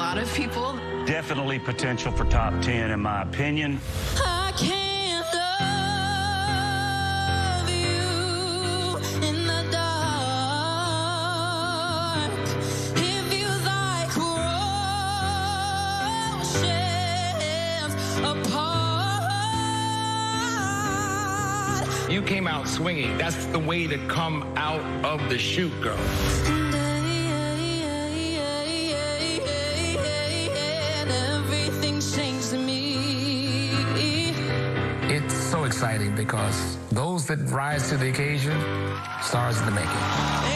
lot of people. Definitely potential for top 10, in my opinion. I can't love you in the dark. It feels like oceans apart. You came out swinging. That's the way to come out of the chute, girl. It's so exciting because those that rise to the occasion, stars in the making.